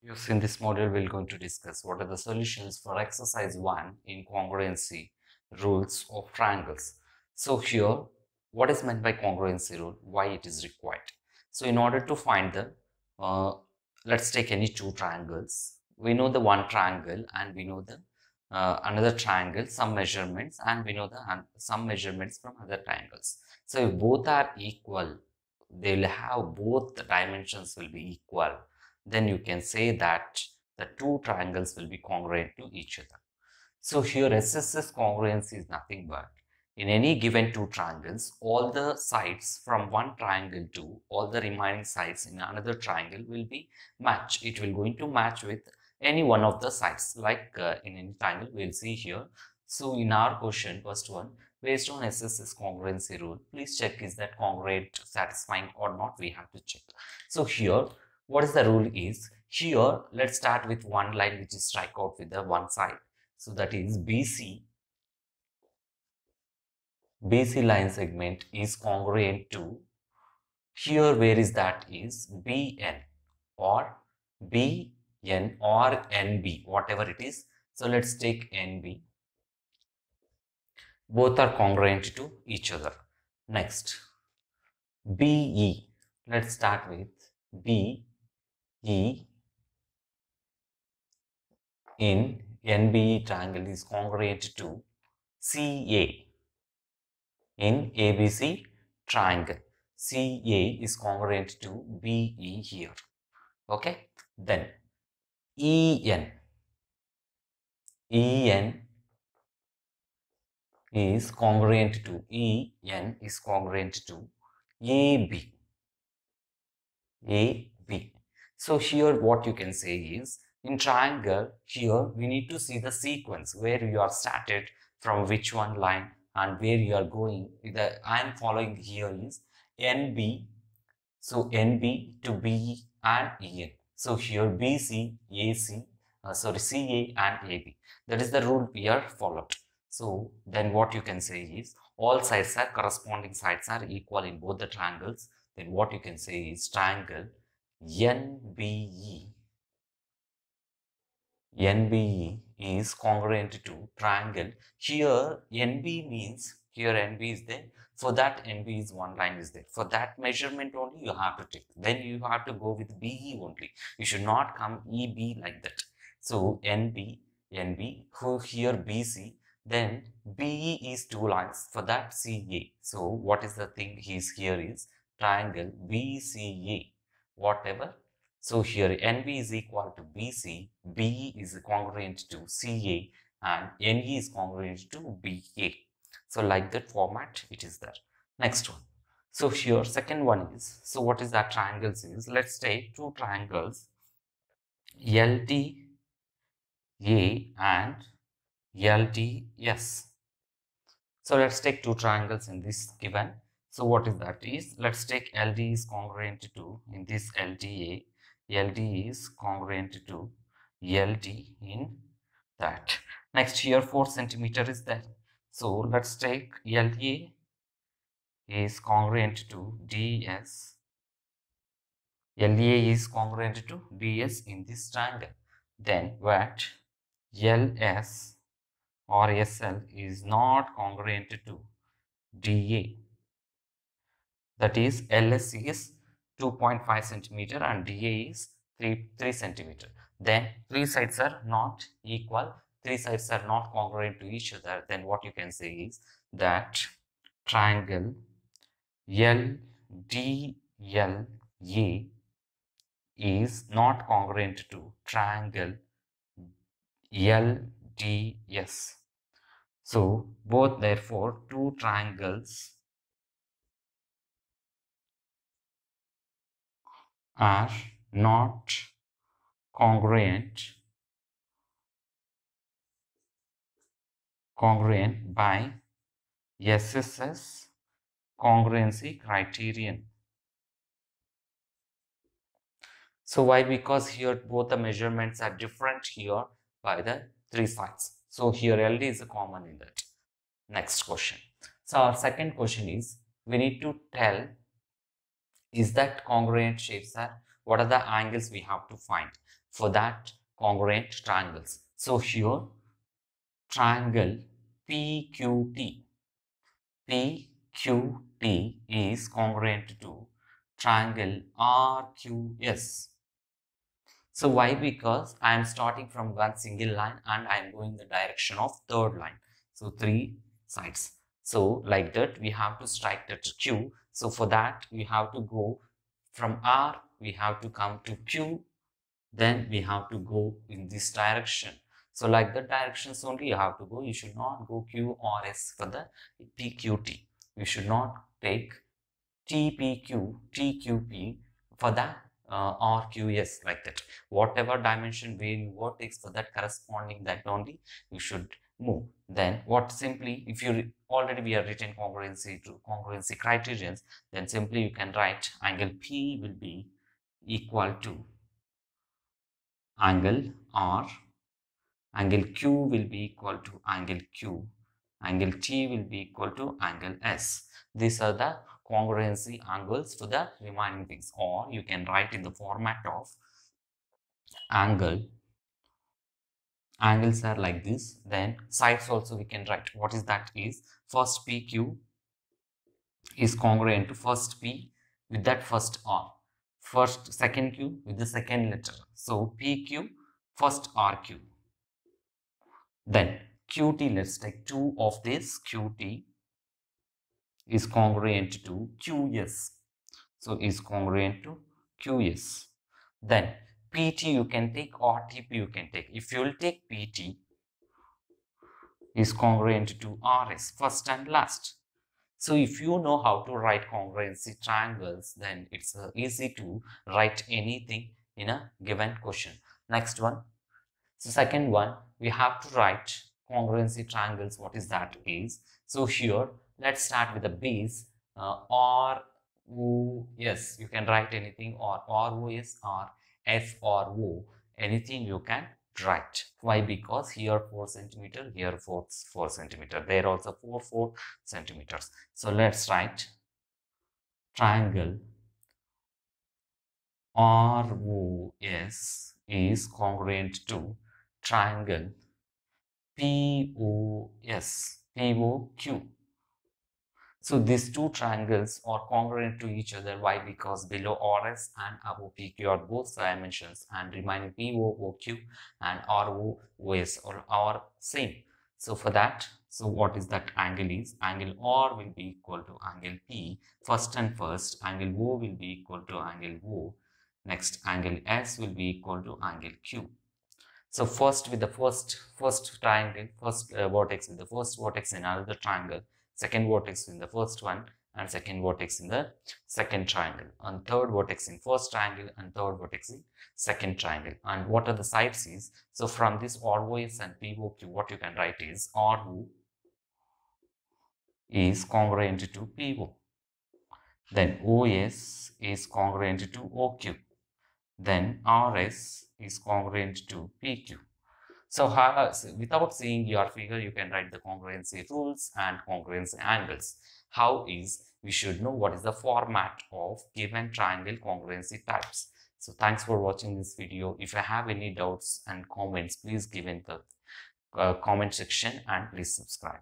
Yes, in this module, we're going to discuss what are the solutions for exercise 1 in congruency rules of triangles. So here, what is meant by congruency rule? Why it is required? So in order to find the, uh, let's take any two triangles. We know the one triangle and we know the uh, another triangle, some measurements and we know the some measurements from other triangles. So if both are equal, they'll have both the dimensions will be equal then you can say that the two triangles will be congruent to each other. So here SSS congruency is nothing but in any given two triangles, all the sides from one triangle to all the remaining sides in another triangle will be match. It will going to match with any one of the sides like uh, in any triangle we'll see here. So in our question, first one, based on SSS congruency rule, please check is that congruent satisfying or not we have to check. So here what is the rule is here let's start with one line which is strike out with the one side. So that is bc bc line segment is congruent to here where is that is bn or bn or nb whatever it is. So let's take nb both are congruent to each other. Next be let's start with b E in NBE triangle is congruent to CA in ABC triangle. CA is congruent to BE here. Okay. Then EN. EN is congruent to EN is congruent to AB. So here what you can say is in triangle here we need to see the sequence where you are started from which one line and where you are going. The I am following here is NB. So NB to B and EN. So here BC, AC, uh, sorry CA and AB. That is the rule we are followed. So then what you can say is all sides are corresponding sides are equal in both the triangles. Then what you can say is triangle NBE. NBE is congruent to triangle. Here NB means here NB is there. For that NB is one line is there. For that measurement only you have to take. Then you have to go with BE only. You should not come EB like that. So NB, NB, who here BC, then BE is two lines. For that CA. So what is the thing is here is triangle BCA whatever. So here NB is equal to BC, BE is congruent to CA and NE is congruent to BA. So like that format it is there. Next one. So here second one is, so what is that triangles is, let's take two triangles LDA and LDS. So let's take two triangles in this given so what is that? Is let's take LD is congruent to in this LDA LD is congruent to LD in that. Next here 4 centimeter is there. So let's take LDA is congruent to DS LDA is congruent to DS in this triangle. Then what? LS or SL is not congruent to DA that is LS is 2.5 centimeter and DA is 3, 3 centimeter. Then three sides are not equal, three sides are not congruent to each other. Then what you can say is that triangle LDLA is not congruent to triangle LDS. So both therefore two triangles are not congruent congruent by SSS congruency criterion. So why? Because here both the measurements are different here by the three sides. So here LD is a common in that. Next question. So our second question is we need to tell is that congruent shapes are what are the angles we have to find for that congruent triangles. So here triangle PQT PQT is congruent to triangle RQS. So why? Because I am starting from one single line and I am going the direction of third line. So three sides. So like that we have to strike that Q. So for that we have to go from R we have to come to Q then we have to go in this direction. So like the directions only you have to go. You should not go Q or S for the PQT. You should not take TPQ, TQP for the uh, RQS like that. Whatever dimension where you vertex for that corresponding that only you should move. Then what simply if you already we have written congruency to congruency criterions then simply you can write angle P will be equal to angle R, angle Q will be equal to angle Q, angle T will be equal to angle S. These are the congruency angles to the remaining things or you can write in the format of angle angles are like this then sides also we can write. What is that is first pq is congruent to first p with that first r. First second q with the second letter. So pq first rq then qt let's take two of this. Qt is congruent to qs so is congruent to qs then pt you can take or tp you can take if you will take pt is congruent to rs first and last so if you know how to write congruency triangles, then it's uh, easy to write anything in a given question. Next one. So second one, we have to write congruency triangles. What is that is? So here, let's start with the base uh, or yes, you can write anything or R O S or F or O, anything you can write. why? Because here 4 centimeter here 4 4 centimeter. There also 4 4 centimeters. So let's write triangle ROS is congruent to triangle POS POQ so these two triangles are congruent to each other. Why? Because below RS and above PQ are both dimensions and remaining POOQ and ROS are, are same. So for that, so what is that angle is? Angle R will be equal to angle P. First and first, angle O will be equal to angle O. Next, angle S will be equal to angle Q. So first with the first first triangle, first uh, vertex with the first vertex in another triangle, second vertex in the first one and second vertex in the second triangle and third vertex in first triangle and third vertex in second triangle. And what are the sides is so from this ROS and POQ what you can write is RO is congruent to PO then OS is congruent to OQ then RS is congruent to PQ so, uh, without seeing your figure, you can write the congruency rules and congruency angles. How is we should know what is the format of given triangle congruency types. So, thanks for watching this video. If you have any doubts and comments, please give in the uh, comment section and please subscribe.